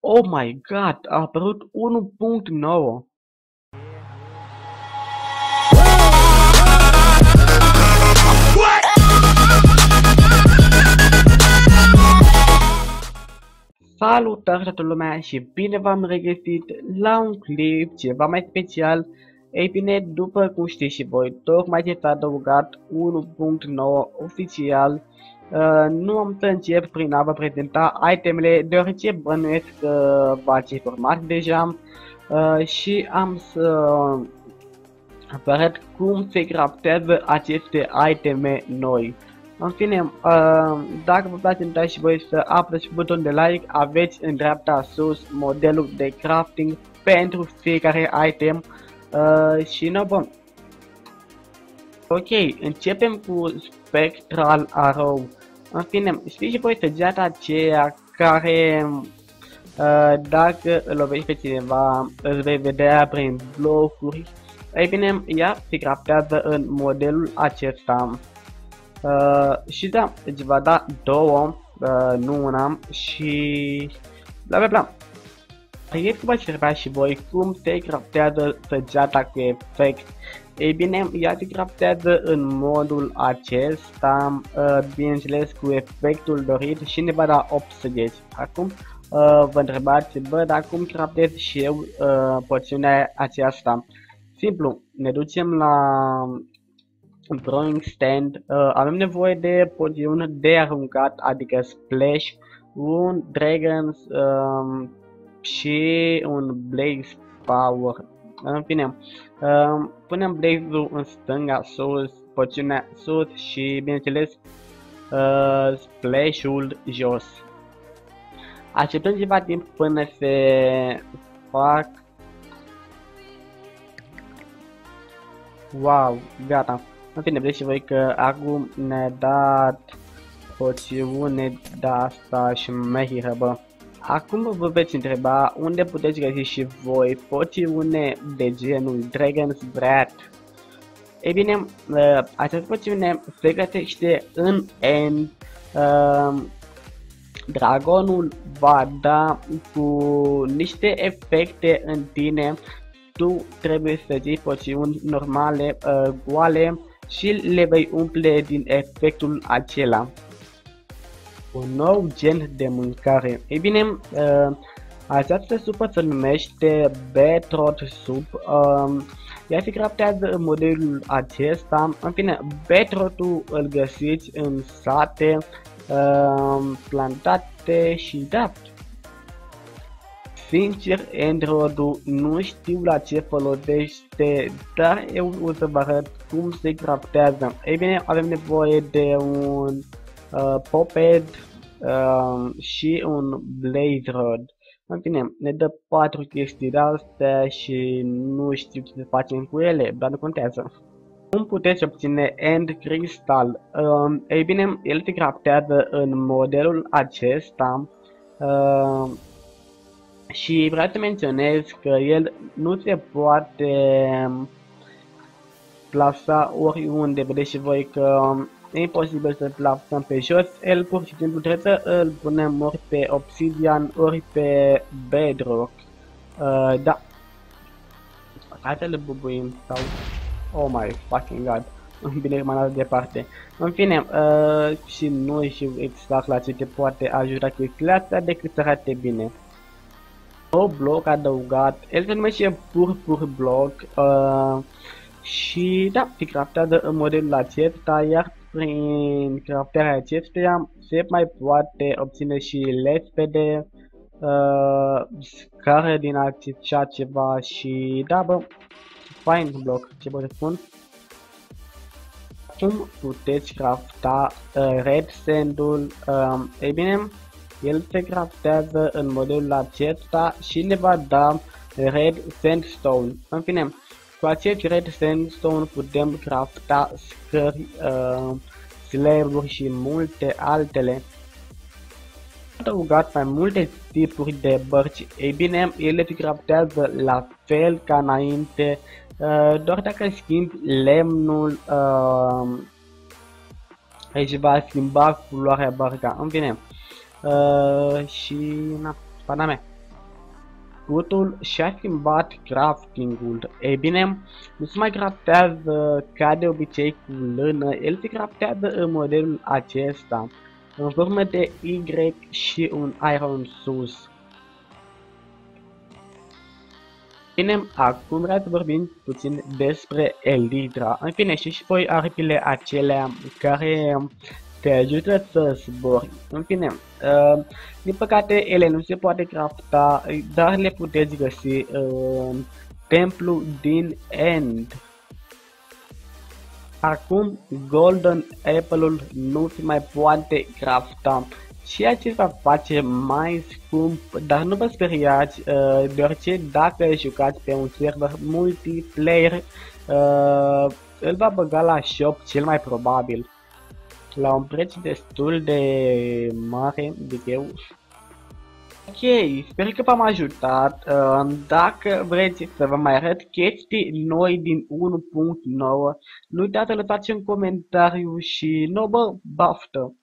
Oh my god, a apărut 1.9. Salutare toată lumea și bine v-am regăsit la un clip ceva mai special. Ei bine, după cum știți și voi, tocmai ce s-a adăugat 1.9 oficial. Uh, nu am să încep prin a vă prezenta itemele, deoarece bănuiesc că v-ați informat deja. Uh, și am să vă arăt cum se craftează aceste iteme noi. În fine, uh, dacă vă place, dați și voi să apăsați butonul de like, aveți în dreapta sus modelul de crafting pentru fiecare item uh, și nu bun. Ok, începem cu Spectral Arrow. În fine, știți și voi săgeata aceea care uh, dacă îl lovești pe cineva, îl vei vedea prin blocuri. Ei bine, ea se craftează în modelul acesta. Uh, și da, îți va da două, uh, nu una, și bla bla bla. Vedeți cum ați trebua și voi cum se craftează săgeata cu efect. Ei bine, ea se craftează în modul acesta, uh, bineînțeles cu efectul dorit și ne va da 8 săgeți. Acum uh, vă întrebați, bă, dar cum craftez și eu uh, porțiunea aceasta? Simplu, ne ducem la drawing stand, uh, avem nevoie de poțiune de aruncat, adică splash, un dragons um, și un blaze power. În fine, um, punem blaze-ul în stânga sus, poțiunea sus și bineînțeles uh, splash-ul jos. Așteptăm ceva timp până se fac Wow, gata. În fine, vreți și voi că acum ne-a dat poțiune de asta și mehiră, bă. Acum vă veți întreba unde puteți găsi și voi poțiune de genul Dragon's Breath. Ei bine, uh, această poțiune se găsește în End. Uh, dragonul va da cu niște efecte în tine. Tu trebuie să ții poțiuni normale, uh, goale, și le vei umple din efectul acela. Un nou gen de mâncare. Ei bine, uh, această supă se numește Beetroot Soup. Uh, ea se craftează în modelul acesta. În fine, beetroot îl găsiți în sate, uh, plantate și da, Sincer, Android nu știu la ce folosește, dar eu o să vă arăt cum se craftează. Ei bine, avem nevoie de un uh, poped uh, și un blaze rod. În fine, ne dă patru chestii de astea și nu știu ce să facem cu ele, dar nu contează. Cum puteți obține End Crystal? Uh, ei bine, el se craftează în modelul acesta. Uh, și vreau să menționez că el nu se poate plasa oriunde, vedeți și voi că e imposibil să-l plasăm pe jos, el pur și simplu trebuie să îl punem ori pe Obsidian, ori pe Bedrock. Uh, da. Hai să le bubuim sau... Oh my fucking god. Bine m-am dat departe. În fine, uh, și nu știu exact la ce te poate ajuta chestiile astea decât să arate bine nou bloc adăugat, el se numește pur pur bloc uh, și da, se craftează în modelul acesta, iar prin craftarea acestuia se mai poate obține și lespede, uh, scară din așa ceva și da bă, fain bloc, ce pot să spun. Cum puteți crafta uh, red sandul? Uh, ei bine, el se craftează în modelul acesta și ne va da Red Sandstone. În fine, cu acest Red Sandstone putem crafta scări, uh, slaburi și multe altele. Adăugat mai multe tipuri de bărci, ei bine, ele se craftează la fel ca înainte, uh, doar dacă schimbi lemnul uh, își va schimba culoarea barca. În fine, Uh, și na, pana mea. Scutul și-a schimbat craftingul. Ei bine, nu se mai craftează ca de obicei cu lână, el se craftează în modelul acesta, în formă de Y și un iron sus. Bine, acum vreau să vorbim puțin despre Elytra. În fine, și și voi aripile acelea care te ajută să zbori. În fine, uh, din păcate ele nu se poate crafta, dar le puteți găsi în uh, templu din End. Acum Golden Apple-ul nu se mai poate crafta, ceea ce va face mai scump, dar nu vă speriați, uh, deoarece dacă jucați pe un server multiplayer, uh, îl va băga la shop cel mai probabil la un preț destul de mare, zic eu. Ok, sper că v-am ajutat. Uh, dacă vreți să vă mai arăt chestii noi din 1.9, nu uitați să lăsați un comentariu și nouă baftă!